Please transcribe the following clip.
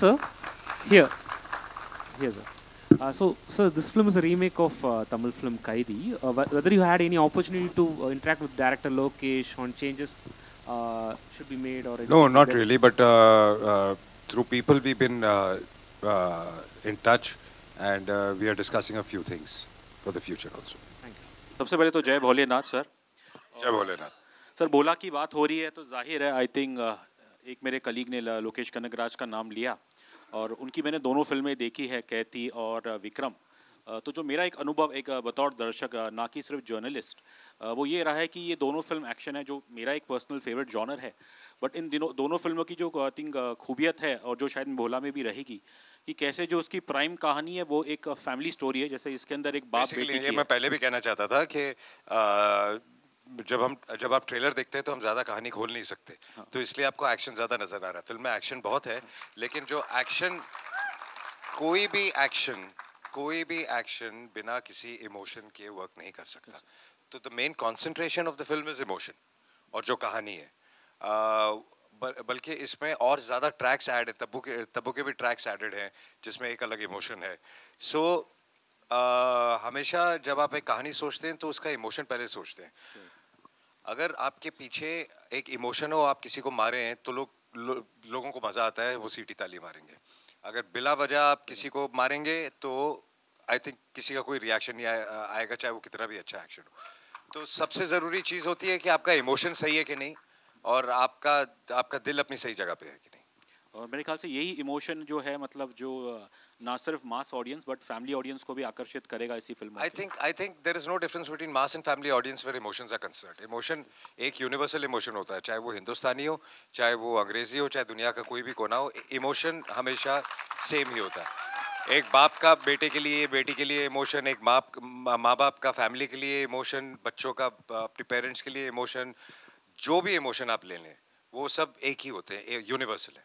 Sir, here. Here, sir. Uh, so, sir, this film is a remake of uh, Tamil film Kaidi. Uh, whether you had any opportunity to uh, interact with director Lokesh on changes uh, should be made or No, not that- really. But uh, uh, through people, we've been uh, uh, in touch, and uh, we are discussing a few things for the future also. Thank you. सबसे पहले तो जय Bholenath sir जय Bholenath sir बोला की बात हो रही है तो ज़ाहिर है आई थिंक एक मेरे कलीग ने लोकेश कनगराज का नाम लिया और उनकी मैंने दोनों फ़िल्में देखी है कैथी और विक्रम। तो जो मेरा एक अनुभव एक बतौर दर्शक ना कि सिर्फ़ जर्नलिस्ट वो ये रहा है कि ये दोनों फ़िल्म एक्शन है जो मेरा एक पर्सनल फेवरेट जॉनर है। बट इन दिनों दोनों फ़िल्मों की जो आई थिंक खूबियत है और जो शायद भोला में भी रहेगी कि कैसे जो उसकी प्राइम कहानी है वो एक फैमिली स्टोरी है जैसे इसके अंदर एक बाप Basically, बेटी की मैं पहले भी कहना चाहता था कि जब हम जब आप ट्रेलर देखते हैं तो हम ज़्यादा कहानी खोल नहीं सकते। तो इसलिए आपको एक्शन ज़्यादा नज़र आ रहा है। फ़िल्म में एक्शन बहुत है लेकिन जो एक्शन कोई भी एक्शन कोई भी एक्शन बिना किसी इमोशन के वर्क नहीं कर सकता। तो the main concentration of the film is emotion और जो कहानी है। आ, बल्कि इसमें और ज़्यादा ट्रैक्स ऐड है तब्बू के तब्बू के भी ट्रैक्स एडेड हैं जिसमें एक अलग इमोशन है। सो हमेशा जब आप एक कहानी सोचते हैं तो उसका इमोशन पहले सोचते हैं। अगर आपके पीछे एक इमोशन हो आप किसी को मारे हैं तो लोग लो, लोगों को मज़ा आता है वो सीटी ताली मारेंगे। अगर बिला वजह आप किसी को मारेंगे तो आई थिंक किसी का कोई रिएक्शन नहीं आ, आएगा चाहे वो कितना भी अच्छा एक्शन हो। तो सबसे ज़रूरी चीज़ होती है कि आपका इमोशन सही है कि नहीं और आपका आपका दिल अपनी सही जगह पे है कि और मेरे ख्याल से यही इमोशन जो है मतलब जो ना सिर्फ़ mass audience but family audience को भी आकर्षित करेगा इसी film I think I think there is no difference between mass and family audience where emotions are concerned. Emotion एक यूनिवर्सल इमोशन होता है चाहे वो हिंदुस्तानी हो चाहे वो अंग्रेज़ी हो चाहे दुनिया का कोई भी कोना हो इमोशन हमेशा सेम ही होता है। एक बाप का बेटे के लिए बेटी के लिए इमोशन एक बाप माँ बाप का फैमिली के लिए इमोशन बच्चों का अपने पेरेंट्स के लिए इमोशन जो भी इमोशन आप ले लें वो सब एक ही होते हैं यूनिवर्सल है।